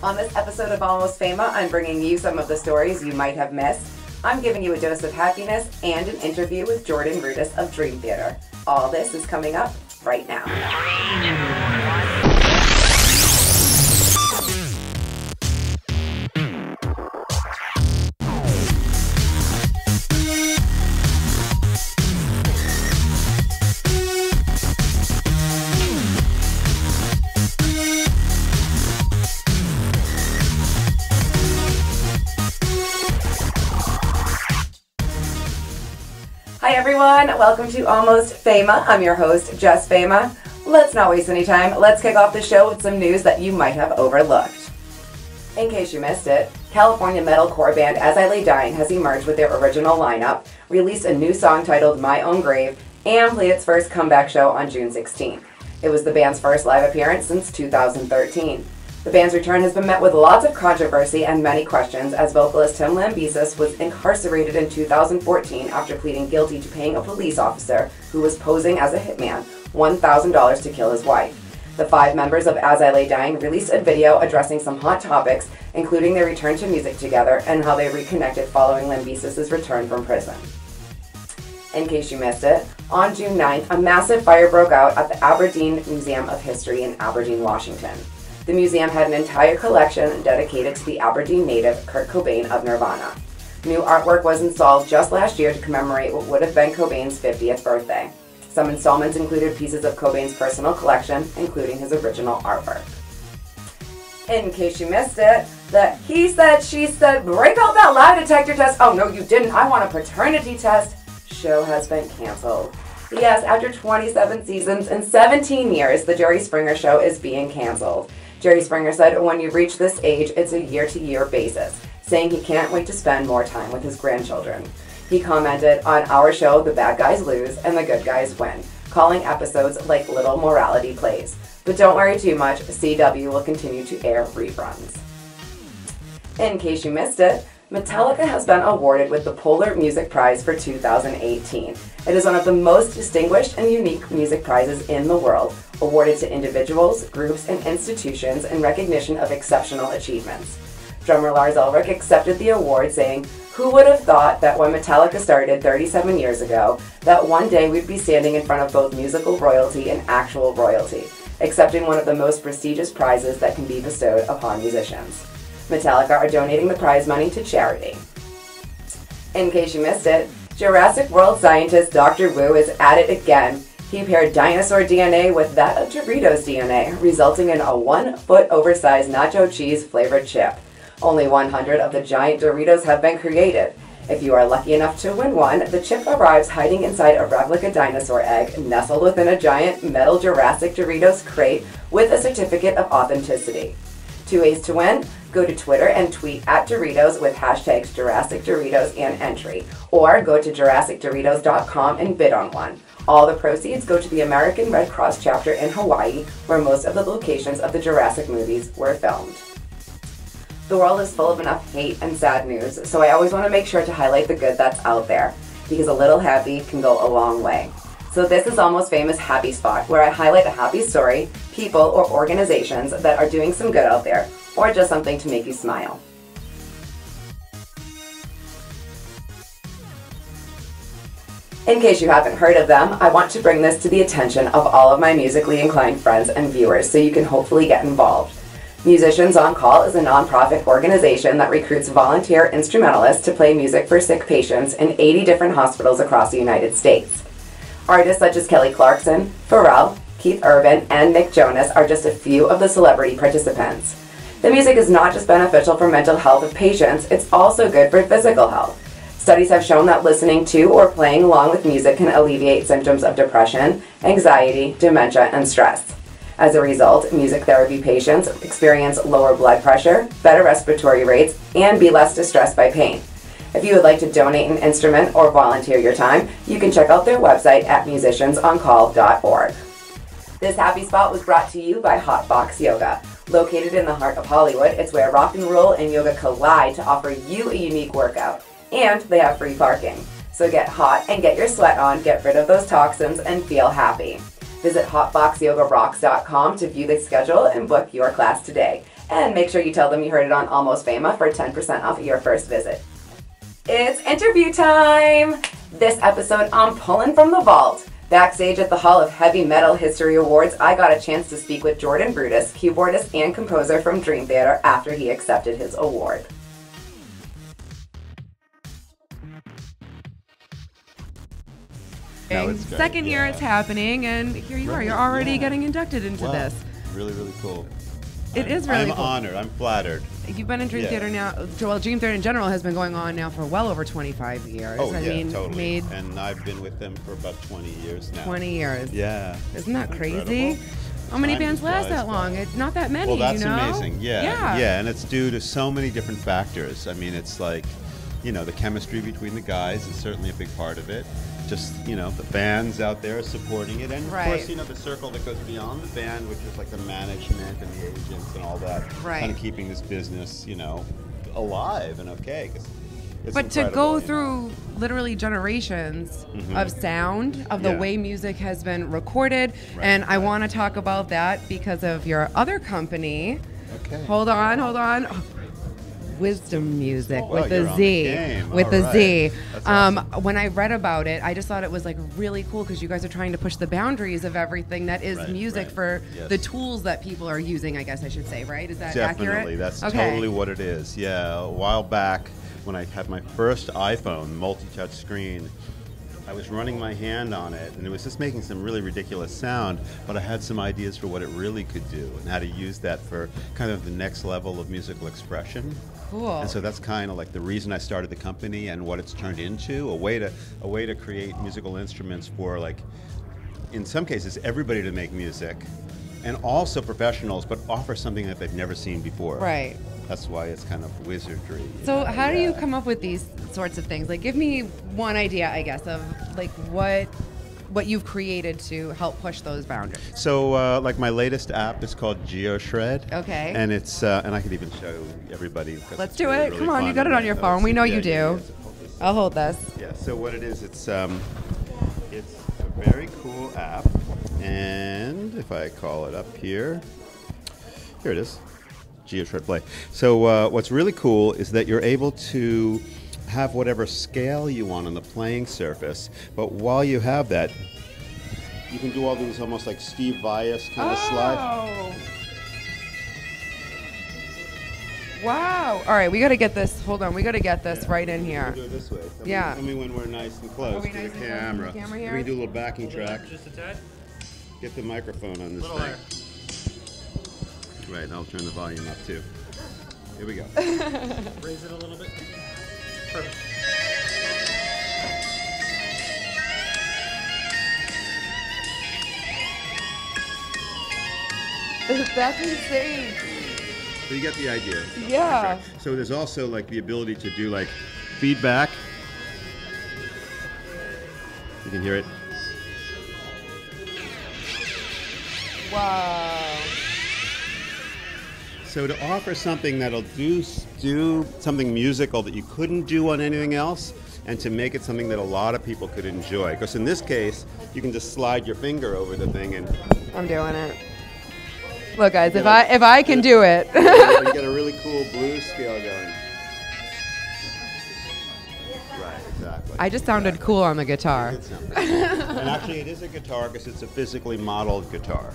On this episode of Almost Fama, I'm bringing you some of the stories you might have missed. I'm giving you a dose of happiness and an interview with Jordan Rudess of Dream Theater. All this is coming up right now. Hi everyone, welcome to Almost Fama. I'm your host, Jes Fama. Let's not waste any time. Let's kick off the show with some news that you might have overlooked. In case you missed it, California metalcore band As I Lay Dying has emerged with their original lineup, released a new song titled My Own Grave, and played its first comeback show on June 16th. It was the band's first live appearance since 2013. The band's return has been met with lots of controversy and many questions as vocalist Tim Lambesis was incarcerated in 2014 after pleading guilty to paying a police officer who was posing as a hitman $1,000 to kill his wife. The five members of As I Lay Dying released a video addressing some hot topics, including their return to music together and how they reconnected following Lambesis' return from prison. In case you missed it, on June 9th, a massive fire broke out at the Aberdeen Museum of History in Aberdeen, Washington. The museum had an entire collection dedicated to the Aberdeen native Kurt Cobain of Nirvana. New artwork was installed just last year to commemorate what would have been Cobain's 50th birthday. Some installments included pieces of Cobain's personal collection, including his original artwork. In case you missed it, the he said, she said, break out that lie detector test. Oh, no, you didn't. I want a paternity test. Show has been canceled. Yes, after 27 seasons and 17 years, the Jerry Springer Show is being canceled. Jerry Springer said when you reach this age, it's a year to year basis, saying he can't wait to spend more time with his grandchildren. He commented, On our show, the bad guys lose and the good guys win, calling episodes like little morality plays. But don't worry too much, CW will continue to air reruns. In case you missed it, Metallica has been awarded with the Polar Music Prize for 2018. It is one of the most distinguished and unique music prizes in the world, awarded to individuals, groups, and institutions in recognition of exceptional achievements. Drummer Lars Ulrich accepted the award, saying, Who would have thought that when Metallica started 37 years ago, that one day we'd be standing in front of both musical royalty and actual royalty, accepting one of the most prestigious prizes that can be bestowed upon musicians. Metallica are donating the prize money to charity. In case you missed it, Jurassic World scientist Dr. Wu is at it again. He paired dinosaur DNA with that of Doritos DNA, resulting in a one foot oversized nacho cheese flavored chip. Only 100 of the giant Doritos have been created. If you are lucky enough to win one, the chip arrives hiding inside a replica dinosaur egg nestled within a giant metal Jurassic Doritos crate with a certificate of authenticity. Two ways to win go to Twitter and tweet at Doritos with hashtags Jurassic Doritos and entry, or go to JurassicDoritos.com and bid on one. All the proceeds go to the American Red Cross chapter in Hawaii, where most of the locations of the Jurassic movies were filmed. The world is full of enough hate and sad news, so I always want to make sure to highlight the good that's out there, because a little happy can go a long way. So this is Almost Fama's Happy Spot, where I highlight a happy story, people, or organizations that are doing some good out there, or just something to make you smile. In case you haven't heard of them, I want to bring this to the attention of all of my musically inclined friends and viewers so you can hopefully get involved. Musicians on Call is a nonprofit organization that recruits volunteer instrumentalists to play music for sick patients in 80 different hospitals across the United States. Artists such as Kelly Clarkson, Pharrell, Keith Urban, and Nick Jonas are just a few of the celebrity participants. The music is not just beneficial for mental health of patients, it's also good for physical health. Studies have shown that listening to or playing along with music can alleviate symptoms of depression, anxiety, dementia, and stress. As a result, music therapy patients experience lower blood pressure, better respiratory rates, and be less distressed by pain. If you would like to donate an instrument or volunteer your time, you can check out their website at musiciansoncall.org. This happy spot was brought to you by Hotbox Yoga. Located in the heart of Hollywood, it's where rock and roll and yoga collide to offer you a unique workout. And they have free parking. So get hot and get your sweat on, get rid of those toxins, and feel happy. Visit hotboxyogarocks.com to view the schedule and book your class today. And make sure you tell them you heard it on Almost Fama for 10% off your first visit. It's interview time! This episode, I'm pulling from the vault. Backstage at the Hall of Heavy Metal History Awards, I got a chance to speak with Jordan Rudess, keyboardist and composer from Dream Theater, after he accepted his award. No, it's Second year yeah. it's happening, and here you are. You're already yeah. getting inducted into Wow. this. Really, really cool. It I'm, is really I'm cool. honored. I'm flattered. You've been in Dream Yeah. Theater now. Well, Dream Theater in general has been going on now for well over 25 years. Oh I yeah, mean, totally. made And I've been with them for about 20 years now. 20 years. Yeah. Isn't that Incredible. crazy? How many Time bands last that long? It's not that many. Well, that's you know? amazing. Yeah, Yeah. yeah, and it's due to so many different factors. I mean, it's like, you know, the chemistry between the guys is certainly a big part of it. Just you know, the bands out there supporting it, and of Right. course, you know, the circle that goes beyond the band, which is like the management and the agents and all that, Right. kind of keeping this business, you know, alive and okay. 'cause it's But to go you know. through literally generations Mhm. of sound, of the Yeah. way music has been recorded, Right, and I want to talk about that because of your other company. Okay. Hold on, hold on. Wizdom Music Well, with you're a Z. With All a right. Z. Um, awesome. when I read about it, I just thought it was like really cool because you guys are trying to push the boundaries of everything that is Right, music right. for Yes. the tools that people are using. I guess I should say, right? Is that Definitely, accurate? that's okay. totally what it is. Yeah, a while back when I had my first iPhone, multi-touch screen, I was running my hand on it, and it was just making some really ridiculous sound. But I had some ideas for what it really could do and how to use that for kind of the next level of musical expression. Cool. And so that's kind of like the reason I started the company and what it's turned into a way to a way to create musical instruments for like in some cases everybody to make music and also professionals but offer something that they've never seen before. Right. That's why it's kind of wizardry. So know, how do you come up with these sorts of things? Like give me one idea, I guess, of like what what you've created to help push those boundaries. So, uh, like my latest app is called GeoShred. Okay. And it's uh, and I could even show everybody. Let's do really, it. really Come on, you got it on your Oh, phone. We know yeah, you do. yeah, so hold. I'll hold this. Yeah. So what it is, it's um, it's a very cool app, and if I call it up here, here it is, GeoShred Play. So uh, what's really cool is that you're able to have whatever scale you want on the playing surface, but while you have that, you can do all these almost like Steve Vai's kind of slide. Oh. Wow. All right, we got to get this. Hold on, we got to get this Yeah. right in here. Do it this way. Tell Yeah. Me, tell me when we're nice and close to nice the and close to the camera. camera Let here? me do a little backing track. Just a tad. Get the microphone on this Little thing. higher. Right, I'll turn the volume up too. Here we go. Raise it a little bit. Perfect. That's insane. so you get the idea. Yeah. So there's also like the ability to do like feedback. You can hear it. Wow. So to offer something that'll do do something musical that you couldn't do on anything else, and to make it something that a lot of people could enjoy. Because in this case, you can just slide your finger over the thing and I'm doing it. Look, guys, if I if I can do it. you get a really cool blues scale going. Right, exactly. I just sounded cool on the guitar. And actually, it is a guitar because it's a physically modeled guitar.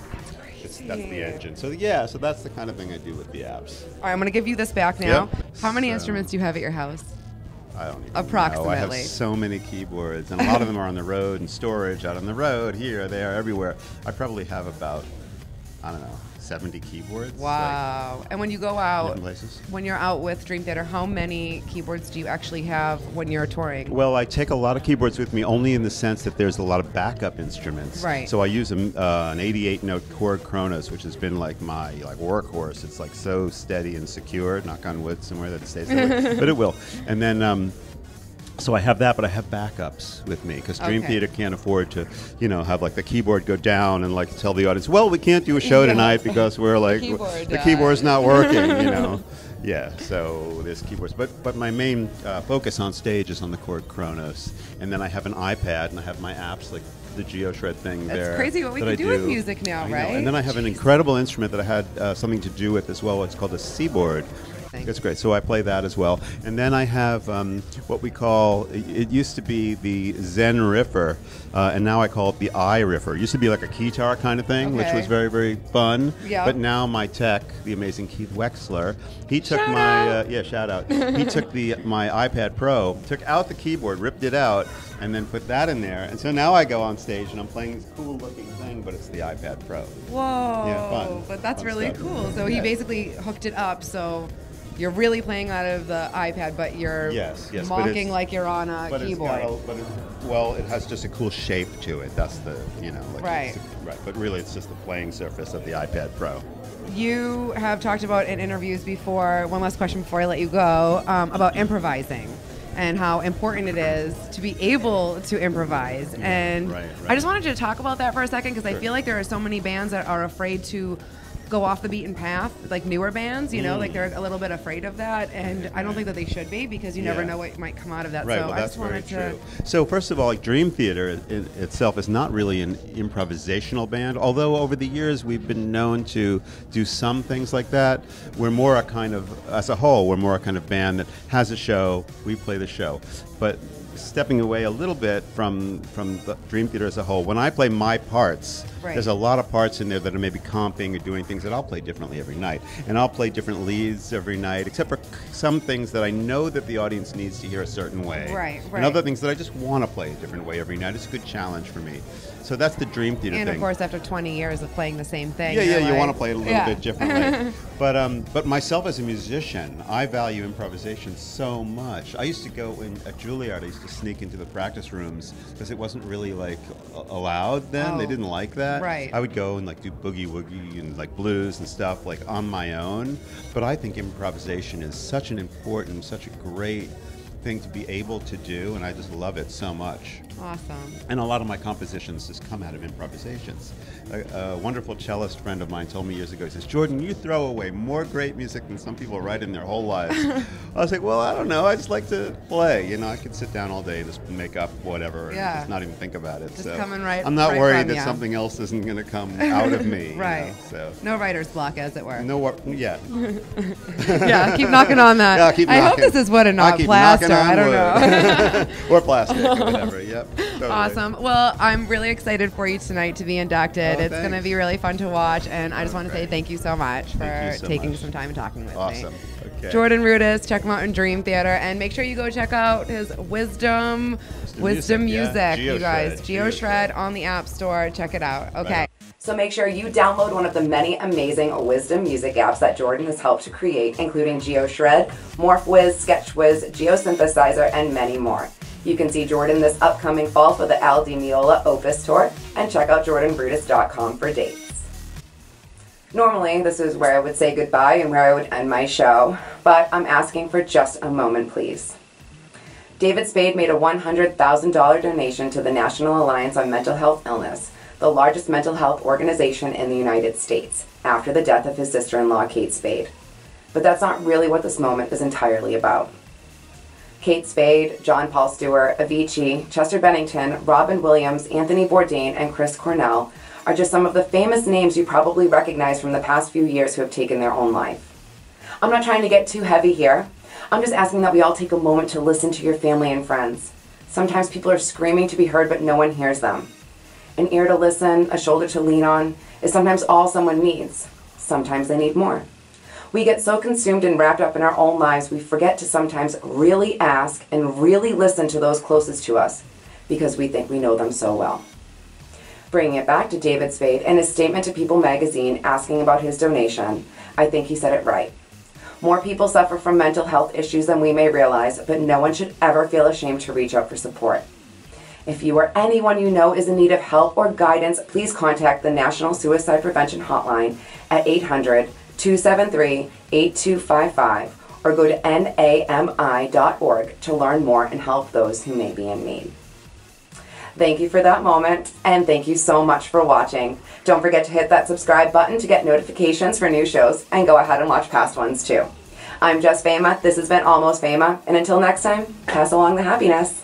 That's the engine. So yeah, so that's the kind of thing I do with the apps. All right, I'm gonna give you this back now. Yep. How many So- instruments do you have at your house? I don't even Approximately. Know. I have so many keyboards, and a lot of them are on the road and storage out on the road, here, there, everywhere. I probably have about, I don't know, 70 keyboards. like, Wow. and when you go out, places. when you're out with Dream Theater, how many keyboards do you actually have when you're touring? Well, I take a lot of keyboards with me only in the sense that there's a lot of backup instruments. Right. So I use a, uh, an 88 note Korg Kronos, which has been like my like workhorse. It's like so steady and secure. Knock on wood, somewhere that it stays that way, but it will. And then. Um, so I have that, but I have backups with me because Dream Okay. Theater can't afford to, you know, have like the keyboard go down and like tell the audience, well, we can't do a show tonight because we're like keyboard the keyboard's not working, you know. Yeah, so there's keyboards, but but my main uh, focus on stage is on the Korg Kronos, and then I have an iPad and I have my apps like the GeoShred thing That's there. crazy what we can I do with music now, right? And then I have an incredible instrument that I had uh, something to do with as well. It's called a seaboard. Thanks. It's great. So I play that as well. And then I have um, what we call, it, used to be the Zen Riffer, uh, and now I call it the I Riffer. It used to be like a guitar kind of thing, which was very, very fun. Yeah. But now my tech, the amazing Keith Wexler, he took Shout my, out. uh, yeah, shout out. he took the my iPad Pro, took out the keyboard, ripped it out, and then put that in there. And so now I go on stage and I'm playing this cool looking thing, but it's the iPad Pro. Whoa. Yeah, fun. But that's Fun really stuff. cool. So he Yeah. basically hooked it up so you're really playing out of the iPad, but you're Yes, yes, mocking like you're on a But keyboard. it's got a, but it, well, it has just a cool shape to it. That's the you know like Right. right. But really, it's just the playing surface of the iPad Pro. You have talked about in interviews before, one last question before I let you go, um, about improvising and how important it is to be able to improvise. And right, I just wanted you to talk about that for a second because I feel like there are so many bands that are afraid to go off the beaten path, like newer bands, you know, like they're a little bit afraid of that. And I don't think that they should be because you never Mm. Know what might come out of that. Right. so well, I that's just very wanted to. true. So first of all, like Dream Theater in itself is not really an improvisational band. Although over the years we've been known to do some things like that. We're more a kind of, as a whole, we're more a kind of band that has a show. We play the show, but stepping away a little bit from from the Dream Theater as a whole. When I play my parts, Right. there's a lot of parts in there that are maybe comping or doing things that I'll play differently every night, and I'll play different leads every night, except for some things that I know that the audience needs to hear a certain way, Right, And other things that I just want to play a different way every night. It's a good challenge for me. So that's the Dream Theater And thing. of course, after 20 years of playing the same thing. Yeah, yeah, you're you want to play it a little Yeah. bit differently. but um, but myself as a musician, I value improvisation so much. I used to go in at Juilliard. I used to sneak into the practice rooms because it wasn't really like allowed then. They Oh, didn't like that. right. I would go and like do boogie woogie and like blues and stuff like on my own. But I think improvisation is such an important, such a great thing to be able to do, and I just love it so much. Awesome. And a lot of my compositions just come out of improvisations. A, a wonderful cellist friend of mine told me years ago, he says, Jordan, you throw away more great music than some people write in their whole lives. I was like, well, I don't know. I just like to play. You know, I could sit down all day and just make up whatever and Yeah. just not even think about it. Just so coming right- I'm not right worried from that ya. something else isn't going to come out of me. you know, Right. so. No writer's block, as it were. No, yeah. yeah, keep knocking on that. Yeah, I hope this is what and I'll not keep plaster. knocking on I don't know. or plastic or whatever. Yep. totally. Awesome. Well, I'm really excited for you tonight to be inducted. Oh, it's going to be really fun to watch, and I just want to say thank you so much for so taking much. some time and talking with Awesome. me. Okay. Jordan Rudess, check him out in Dream Theater, and make sure you go check out his Wizdom, Wizdom Music, Music, yeah. you guys. GeoShred, GeoShred GeoShred. on the App Store. Check it out. Okay. Right. So make sure you download one of the many amazing Wizdom music apps that Jordan has helped to create, including GeoShred, MorphWiz, SketchWiz, Geosynthesizer, and many more. You can see Jordan this upcoming fall for the Al Di Meola Opus Tour, and check out jordanrudess.com for dates. Normally, this is where I would say goodbye and where I would end my show, but I'm asking for just a moment, please. David Spade made a $100,000 donation to the National Alliance on Mental Health Illness, the largest mental health organization in the United States, after the death of his sister in law, Kate Spade. But that's not really what this moment is entirely about. Kate Spade, John Paul Stewart, Avicii, Chester Bennington, Robin Williams, Anthony Bourdain, and Chris Cornell are just some of the famous names you probably recognize from the past few years who have taken their own life. I'm not trying to get too heavy here. I'm just asking that we all take a moment to listen to your family and friends. Sometimes people are screaming to be heard, but no one hears them. An ear to listen, a shoulder to lean on, is sometimes all someone needs. Sometimes they need more. We get so consumed and wrapped up in our own lives, we forget to sometimes really ask and really listen to those closest to us because we think we know them so well. Bringing it back to David Spade and his statement to People magazine asking about his donation, I think he said it right. More people suffer from mental health issues than we may realize, but no one should ever feel ashamed to reach out for support. If you or anyone you know is in need of help or guidance, please contact the National Suicide Prevention Hotline at 800 273 8255 or go to nami.org to learn more and help those who may be in need. Thank you for that moment, and thank you so much for watching. Don't forget to hit that subscribe button to get notifications for new shows, and go ahead and watch past ones too. I'm Jes Fama, this has been Almost Fama, and until next time, pass along the happiness.